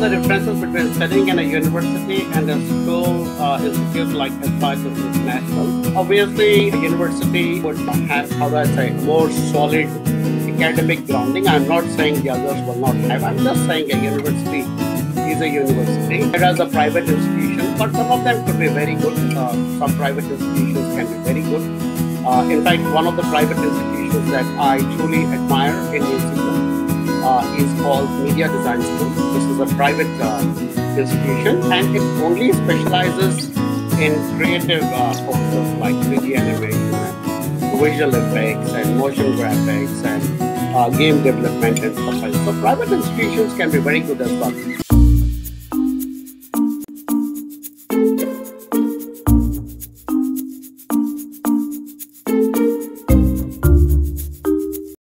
the differences between studying in a university and a school uh, institute like Aspire International? Obviously, a university would have, how do I say, more solid academic grounding. I'm not saying the others will not have. I'm just saying a university is a university. Whereas a private institution, but some of them could be very good. Uh, some private institutions can be very good. Uh, in fact, one of the private institutions that I truly admire in New Zealand called Media Design School. This is a private uh, institution and it only specializes in creative uh, courses like 3D animation and visual effects and motion graphics and uh, game development and stuff like that. So private institutions can be very good as well.